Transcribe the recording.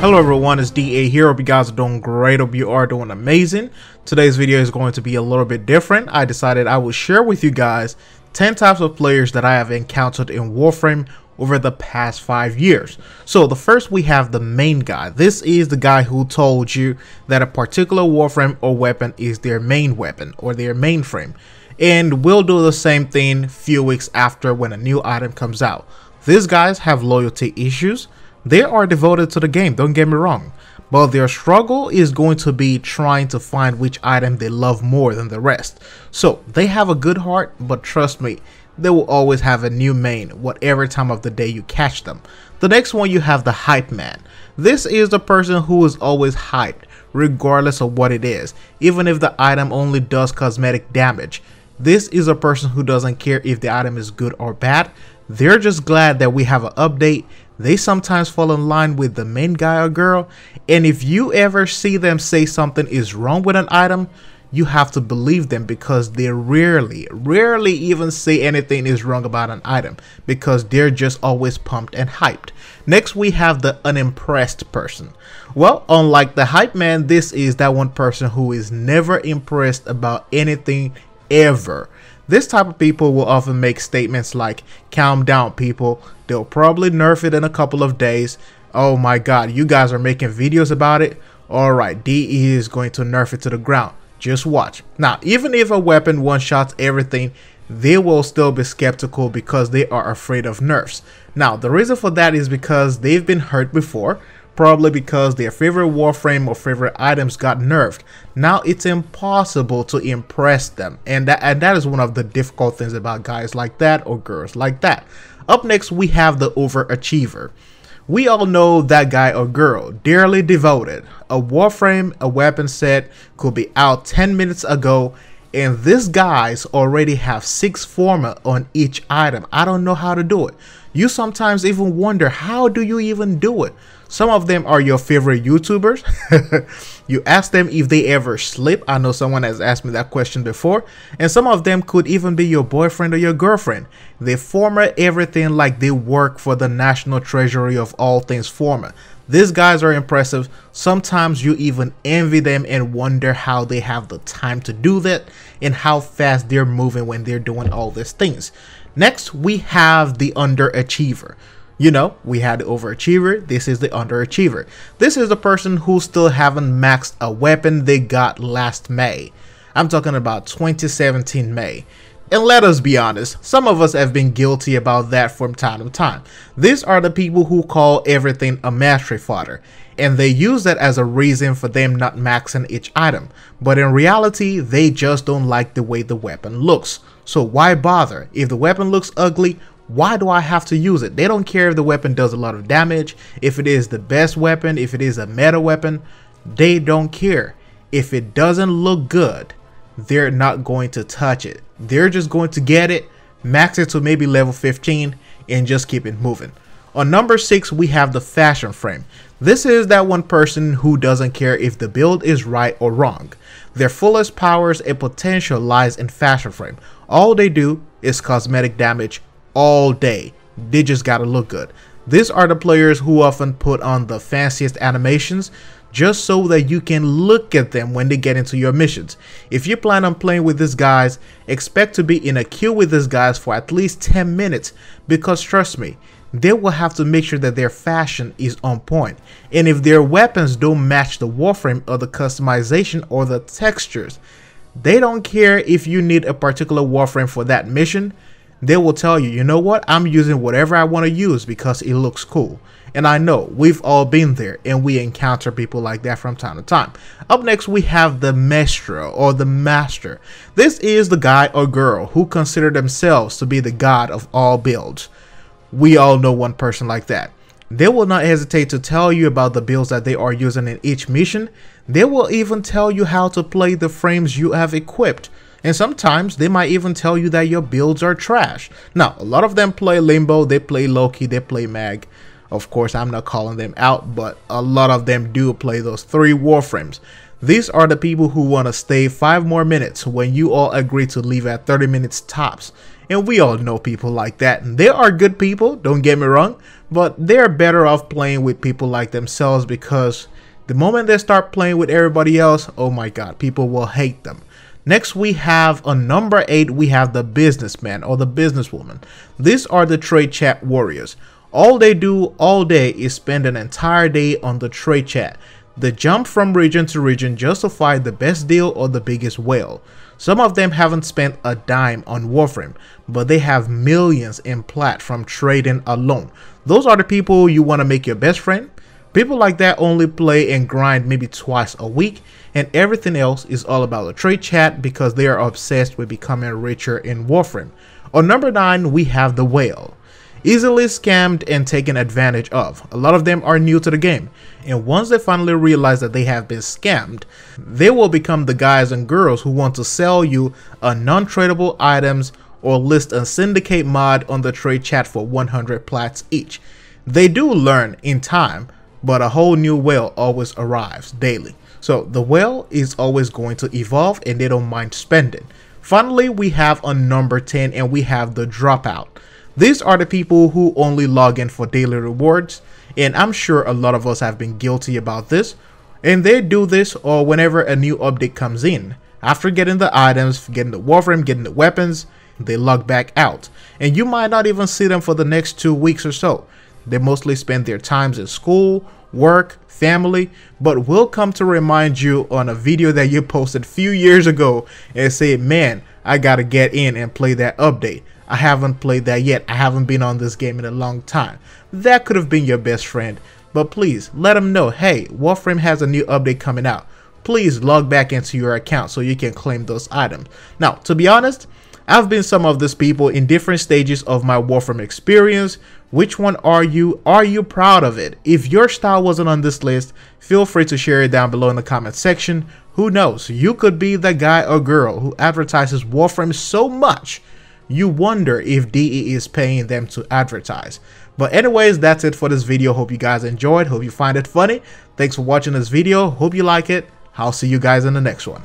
Hello everyone, it's DA here. Hope you guys are doing great. Hope you are doing amazing. Today's video is going to be a little bit different. I decided I will share with you guys 10 types of players that I have encountered in Warframe over the past five years. So the first we have the main guy. This is the guy who told you that a particular Warframe or weapon is their main weapon or their mainframe. And we'll do the same thing few weeks after when a new item comes out. These guys have loyalty issues they are devoted to the game, don't get me wrong, but their struggle is going to be trying to find which item they love more than the rest. So they have a good heart, but trust me, they will always have a new main whatever time of the day you catch them. The next one you have the hype man. This is the person who is always hyped regardless of what it is, even if the item only does cosmetic damage. This is a person who doesn't care if the item is good or bad. They're just glad that we have an update they sometimes fall in line with the main guy or girl, and if you ever see them say something is wrong with an item, you have to believe them because they rarely, rarely even say anything is wrong about an item because they're just always pumped and hyped. Next, we have the unimpressed person. Well, unlike the hype man, this is that one person who is never impressed about anything ever. This type of people will often make statements like, calm down people, they'll probably nerf it in a couple of days. Oh my god, you guys are making videos about it? Alright, DE is going to nerf it to the ground. Just watch. Now, even if a weapon one-shots everything, they will still be skeptical because they are afraid of nerfs. Now, the reason for that is because they've been hurt before, probably because their favorite warframe or favorite items got nerfed. Now it's impossible to impress them and that, and that is one of the difficult things about guys like that or girls like that. Up next we have the overachiever. We all know that guy or girl, dearly devoted. A warframe, a weapon set could be out 10 minutes ago and these guys already have six forma on each item. I don't know how to do it. You sometimes even wonder how do you even do it? Some of them are your favorite YouTubers. you ask them if they ever sleep. I know someone has asked me that question before. And some of them could even be your boyfriend or your girlfriend. They format everything like they work for the national treasury of all things forma. These guys are impressive. Sometimes you even envy them and wonder how they have the time to do that and how fast they're moving when they're doing all these things. Next, we have the underachiever. You know, we had the overachiever, this is the underachiever. This is the person who still haven't maxed a weapon they got last May. I'm talking about 2017 May. And let us be honest, some of us have been guilty about that from time to time. These are the people who call everything a mastery fodder, and they use that as a reason for them not maxing each item. But in reality, they just don't like the way the weapon looks. So why bother? If the weapon looks ugly, why do I have to use it? They don't care if the weapon does a lot of damage, if it is the best weapon, if it is a meta weapon. They don't care. If it doesn't look good, they're not going to touch it. They're just going to get it, max it to maybe level 15, and just keep it moving. On number 6, we have the fashion frame. This is that one person who doesn't care if the build is right or wrong. Their fullest powers and potential lies in fashion frame. All they do is cosmetic damage all day. They just gotta look good. These are the players who often put on the fanciest animations just so that you can look at them when they get into your missions. If you plan on playing with these guys, expect to be in a queue with these guys for at least 10 minutes because trust me, they will have to make sure that their fashion is on point. And if their weapons don't match the warframe or the customization or the textures, they don't care if you need a particular warframe for that mission, they will tell you, you know what, I'm using whatever I want to use because it looks cool. And I know we've all been there and we encounter people like that from time to time. Up next, we have the maestro or the master. This is the guy or girl who consider themselves to be the god of all builds. We all know one person like that. They will not hesitate to tell you about the builds that they are using in each mission. They will even tell you how to play the frames you have equipped and sometimes they might even tell you that your builds are trash. Now, a lot of them play Limbo, they play Loki, they play Mag. Of course, I'm not calling them out, but a lot of them do play those three Warframes. These are the people who want to stay 5 more minutes when you all agree to leave at 30 minutes tops. And we all know people like that. And they are good people, don't get me wrong, but they're better off playing with people like themselves because the moment they start playing with everybody else, oh my god, people will hate them. Next, we have a number 8, we have the businessman or the businesswoman. These are the trade chat warriors. All they do all day is spend an entire day on the trade chat. The jump from region to region justify the best deal or the biggest whale. Some of them haven't spent a dime on Warframe, but they have millions in plat from trading alone. Those are the people you want to make your best friend. People like that only play and grind maybe twice a week, and everything else is all about the trade chat because they are obsessed with becoming richer in Warframe. On number 9, we have the Whale easily scammed and taken advantage of. A lot of them are new to the game, and once they finally realize that they have been scammed, they will become the guys and girls who want to sell you a non-tradable items or list a syndicate mod on the trade chat for 100 plats each. They do learn in time, but a whole new whale always arrives daily. So the whale is always going to evolve and they don't mind spending. Finally, we have a number 10 and we have the dropout. These are the people who only log in for daily rewards, and I'm sure a lot of us have been guilty about this. And they do this or whenever a new update comes in. After getting the items, getting the warframe, getting the weapons, they log back out. And you might not even see them for the next two weeks or so. They mostly spend their times in school, work, family, but will come to remind you on a video that you posted a few years ago and say, man, I gotta get in and play that update. I haven't played that yet. I haven't been on this game in a long time. That could have been your best friend. But please, let them know, hey, Warframe has a new update coming out. Please log back into your account so you can claim those items. Now, to be honest, I've been some of these people in different stages of my Warframe experience. Which one are you? Are you proud of it? If your style wasn't on this list, feel free to share it down below in the comment section. Who knows, you could be the guy or girl who advertises Warframe so much you wonder if DE is paying them to advertise. But anyways, that's it for this video. Hope you guys enjoyed. Hope you find it funny. Thanks for watching this video. Hope you like it. I'll see you guys in the next one.